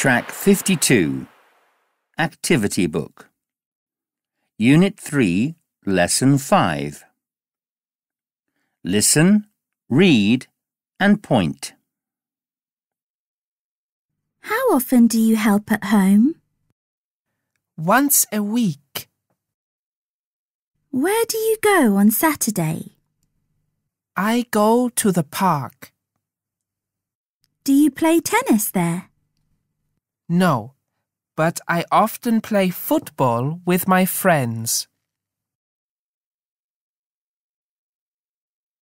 Track 52 Activity Book Unit 3, Lesson 5 Listen, read and point. How often do you help at home? Once a week. Where do you go on Saturday? I go to the park. Do you play tennis there? No, but I often play football with my friends.